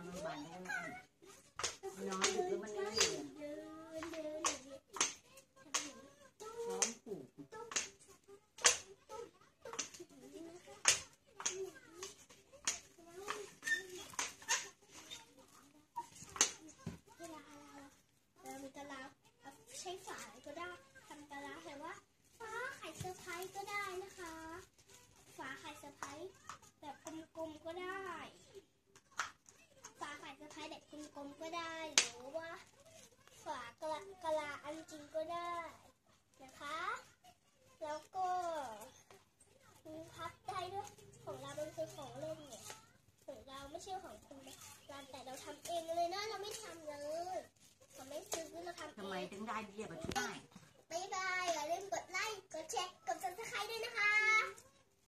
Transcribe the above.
อนโบาลแล้วก็นอนดึกแล้วมันไม่เหนื่อยท้องผูกใช้ฝาก็ได้ทำกะลาแต่ว่า get an idea, but you're fine.